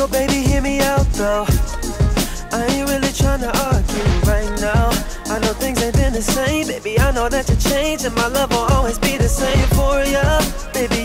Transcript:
So baby, hear me out though. I ain't really trying to argue right now. I know things ain't been the same, baby. I know that you're changing. My love will always be the same for ya, baby.